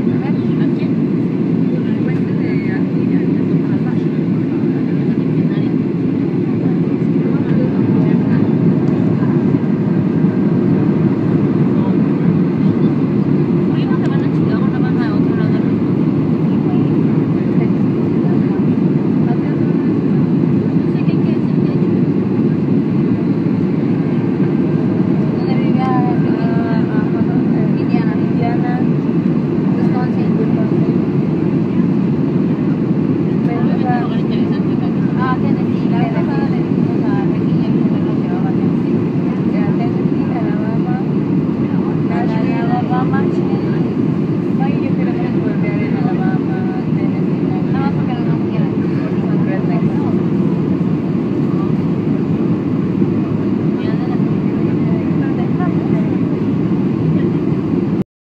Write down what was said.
Amen.